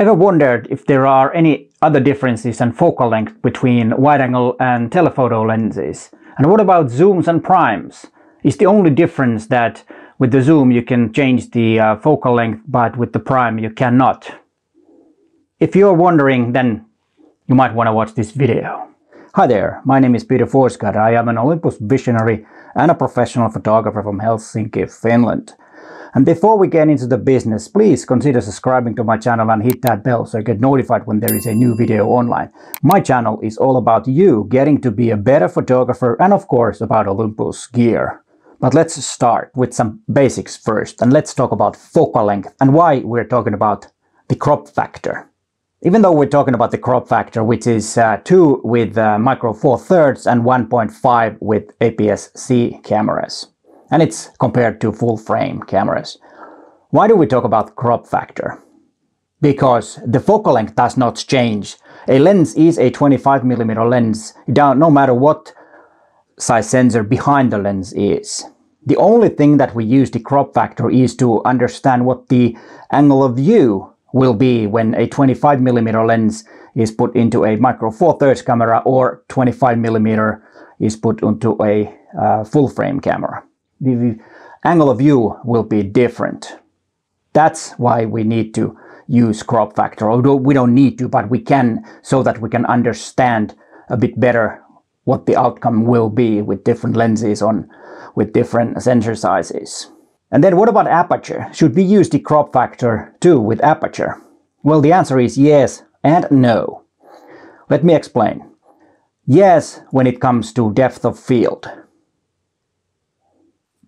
Ever wondered if there are any other differences in focal length between wide-angle and telephoto lenses? And what about zooms and primes? Is the only difference that with the zoom you can change the uh, focal length but with the prime you cannot? If you're wondering then you might want to watch this video. Hi there, my name is Peter Forsgård. I am an Olympus visionary and a professional photographer from Helsinki, Finland. And before we get into the business, please consider subscribing to my channel and hit that bell so you get notified when there is a new video online. My channel is all about you getting to be a better photographer and of course about Olympus gear. But let's start with some basics first and let's talk about focal length and why we're talking about the crop factor. Even though we're talking about the crop factor, which is uh, 2 with uh, micro four thirds and 1.5 with APS-C cameras and it's compared to full frame cameras. Why do we talk about crop factor? Because the focal length does not change. A lens is a 25mm lens, no matter what size sensor behind the lens is. The only thing that we use the crop factor is to understand what the angle of view will be when a 25mm lens is put into a micro four thirds camera or 25mm is put into a uh, full frame camera the angle of view will be different. That's why we need to use crop factor, although we don't need to, but we can so that we can understand a bit better what the outcome will be with different lenses on with different sensor sizes. And then what about aperture? Should we use the crop factor too with aperture? Well, the answer is yes and no. Let me explain. Yes, when it comes to depth of field.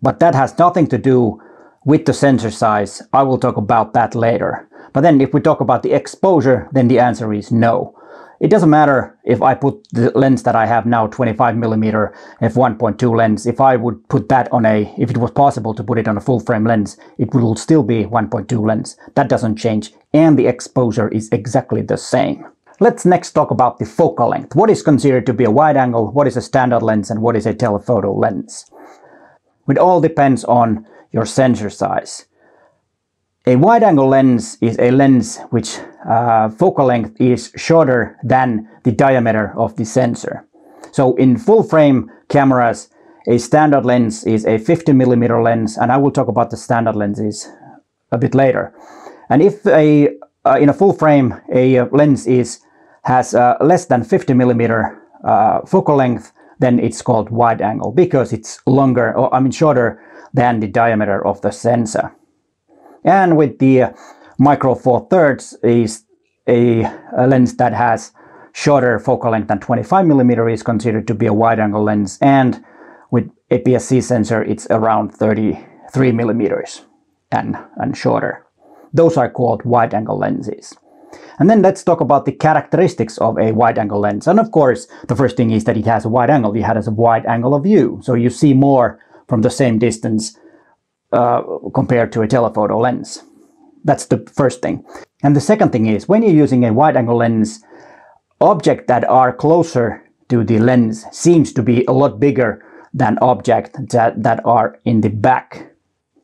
But that has nothing to do with the sensor size. I will talk about that later. But then if we talk about the exposure, then the answer is no. It doesn't matter if I put the lens that I have now, 25mm f1.2 lens, if I would put that on a, if it was possible to put it on a full frame lens, it will still be 1.2 lens. That doesn't change and the exposure is exactly the same. Let's next talk about the focal length. What is considered to be a wide angle, what is a standard lens and what is a telephoto lens? It all depends on your sensor size. A wide-angle lens is a lens which uh, focal length is shorter than the diameter of the sensor. So in full-frame cameras, a standard lens is a 50 millimeter lens, and I will talk about the standard lenses a bit later. And if a uh, in a full frame a uh, lens is has uh, less than 50 millimeter uh, focal length, then it's called wide angle because it's longer, or I mean shorter than the diameter of the sensor. And with the micro four thirds is a, a lens that has shorter focal length than 25 millimeter is considered to be a wide angle lens and with APS-C sensor it's around 33 millimeters and, and shorter. Those are called wide angle lenses. And then let's talk about the characteristics of a wide angle lens. And of course, the first thing is that it has a wide angle. It has a wide angle of view. So you see more from the same distance uh, compared to a telephoto lens. That's the first thing. And the second thing is when you're using a wide angle lens, objects that are closer to the lens seems to be a lot bigger than objects that, that are in the back.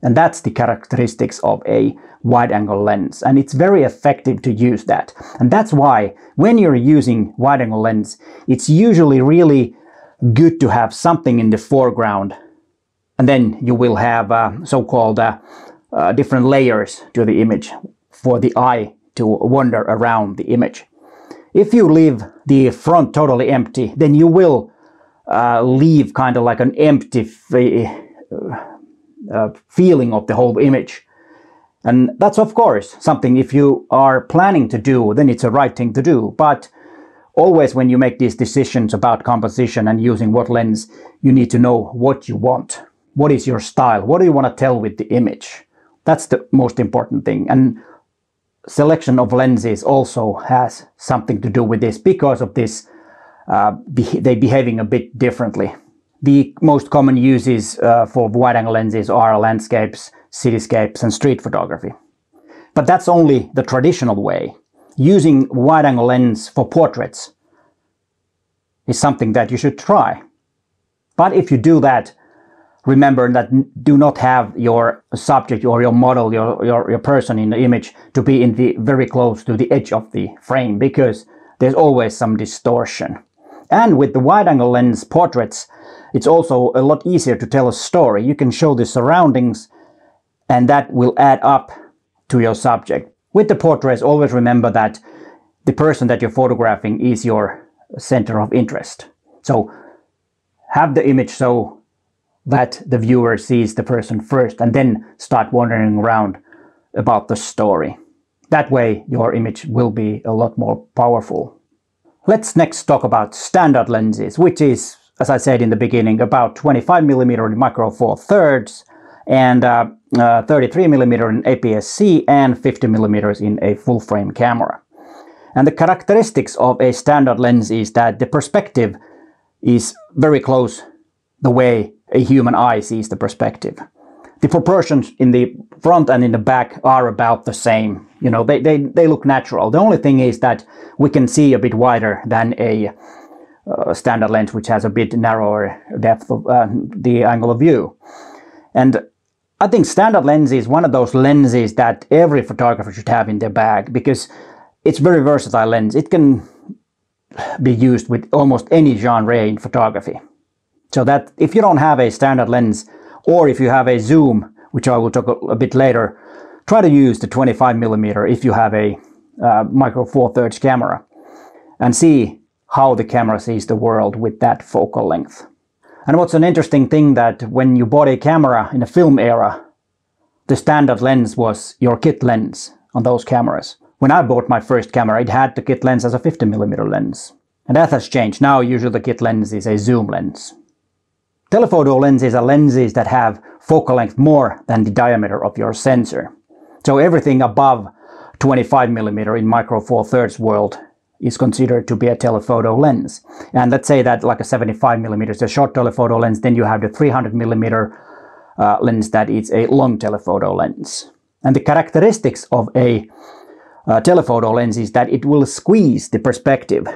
And that's the characteristics of a wide angle lens and it's very effective to use that. And that's why when you're using wide angle lens, it's usually really good to have something in the foreground and then you will have uh, so-called uh, uh, different layers to the image for the eye to wander around the image. If you leave the front totally empty, then you will uh, leave kind of like an empty uh, feeling of the whole image. And that's of course something if you are planning to do, then it's a right thing to do. But always when you make these decisions about composition and using what lens, you need to know what you want. What is your style? What do you want to tell with the image? That's the most important thing. And selection of lenses also has something to do with this because of this, uh, be they behaving a bit differently. The most common uses uh, for wide-angle lenses are landscapes, cityscapes and street photography. But that's only the traditional way. Using wide-angle lens for portraits is something that you should try. But if you do that remember that do not have your subject or your model, your, your, your person in the image to be in the very close to the edge of the frame because there's always some distortion. And with the wide angle lens portraits, it's also a lot easier to tell a story. You can show the surroundings and that will add up to your subject. With the portraits, always remember that the person that you're photographing is your center of interest. So have the image so that the viewer sees the person first and then start wandering around about the story. That way your image will be a lot more powerful. Let's next talk about standard lenses, which is, as I said in the beginning, about 25mm in Micro four thirds and uh, uh, 33mm in APS-C and 50mm in a full frame camera. And the characteristics of a standard lens is that the perspective is very close the way a human eye sees the perspective. The proportions in the front and in the back are about the same. You know, they, they, they look natural. The only thing is that we can see a bit wider than a uh, standard lens, which has a bit narrower depth of uh, the angle of view. And I think standard lens is one of those lenses that every photographer should have in their bag because it's very versatile lens. It can be used with almost any genre in photography. So that if you don't have a standard lens or if you have a zoom, which I will talk a, a bit later, try to use the 25 millimeter if you have a uh, micro four thirds camera and see how the camera sees the world with that focal length. And what's an interesting thing that when you bought a camera in the film era, the standard lens was your kit lens on those cameras. When I bought my first camera, it had the kit lens as a 50mm lens. And that has changed. Now usually the kit lens is a zoom lens. Telephoto lenses are lenses that have focal length more than the diameter of your sensor. So everything above 25mm in micro four thirds world is considered to be a telephoto lens. And let's say that like a 75mm is a short telephoto lens, then you have the 300 millimeter uh, lens that is a long telephoto lens. And the characteristics of a uh, telephoto lens is that it will squeeze the perspective.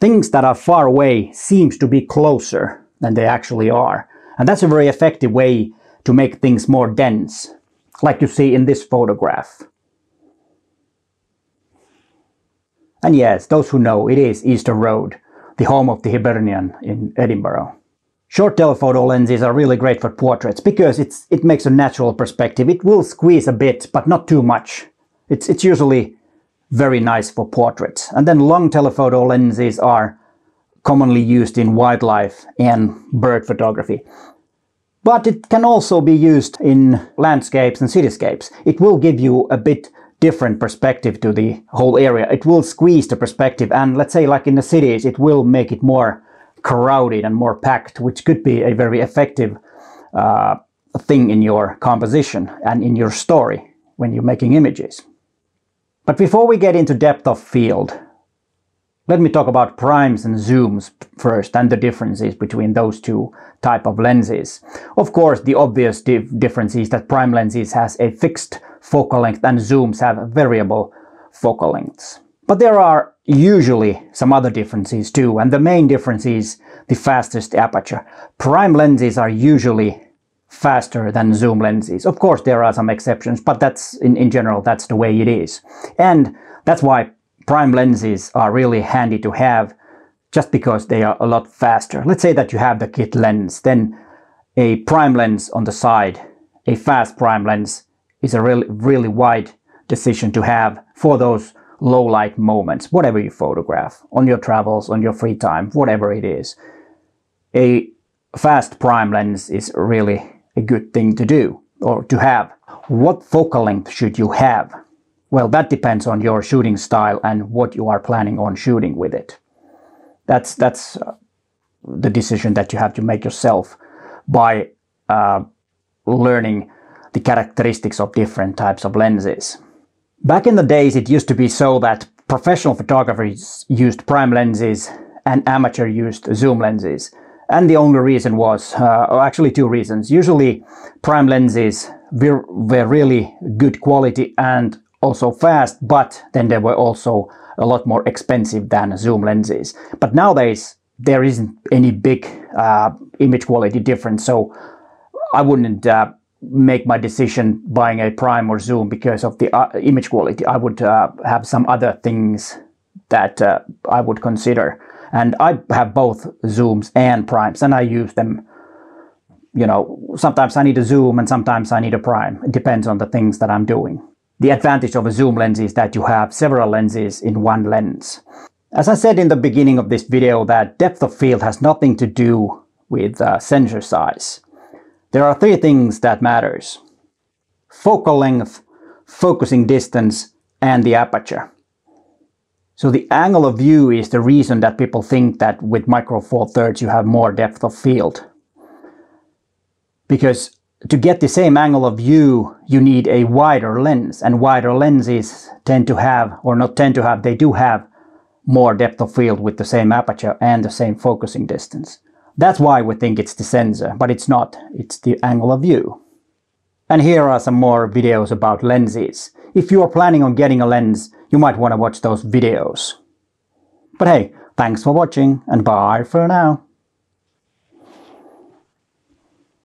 Things that are far away seems to be closer than they actually are. And that's a very effective way to make things more dense, like you see in this photograph. And yes, those who know, it is Easter Road, the home of the Hibernian in Edinburgh. Short telephoto lenses are really great for portraits because it's, it makes a natural perspective. It will squeeze a bit, but not too much. It's, it's usually very nice for portraits. And then long telephoto lenses are commonly used in wildlife and bird photography. But it can also be used in landscapes and cityscapes. It will give you a bit different perspective to the whole area. It will squeeze the perspective and let's say like in the cities, it will make it more crowded and more packed, which could be a very effective uh, thing in your composition and in your story when you're making images. But before we get into depth of field, let me talk about primes and zooms first and the differences between those two type of lenses. Of course, the obvious dif difference is that prime lenses has a fixed focal length and zooms have variable focal lengths. But there are usually some other differences too, and the main difference is the fastest aperture. Prime lenses are usually faster than zoom lenses. Of course, there are some exceptions, but that's in, in general, that's the way it is. And that's why prime lenses are really handy to have just because they are a lot faster. Let's say that you have the kit lens, then a prime lens on the side, a fast prime lens is a really, really wide decision to have for those low light moments, whatever you photograph, on your travels, on your free time, whatever it is. A fast prime lens is really a good thing to do or to have. What focal length should you have? Well, that depends on your shooting style and what you are planning on shooting with it. That's that's uh, the decision that you have to make yourself by uh, learning the characteristics of different types of lenses. Back in the days, it used to be so that professional photographers used prime lenses and amateur used zoom lenses. And the only reason was, uh, actually two reasons. Usually prime lenses were, were really good quality and also fast, but then they were also a lot more expensive than zoom lenses. But nowadays there isn't any big uh, image quality difference. So I wouldn't uh, make my decision buying a prime or zoom because of the uh, image quality. I would uh, have some other things that uh, I would consider. And I have both zooms and primes, and I use them. You know, sometimes I need a zoom and sometimes I need a prime. It depends on the things that I'm doing. The advantage of a zoom lens is that you have several lenses in one lens. As I said in the beginning of this video that depth of field has nothing to do with uh, sensor size. There are three things that matters. Focal length, focusing distance, and the aperture. So the angle of view is the reason that people think that with micro four thirds you have more depth of field. Because to get the same angle of view, you need a wider lens, and wider lenses tend to have, or not tend to have, they do have more depth of field with the same aperture and the same focusing distance. That's why we think it's the sensor, but it's not, it's the angle of view. And here are some more videos about lenses. If you are planning on getting a lens, you might want to watch those videos. But hey, thanks for watching and bye for now.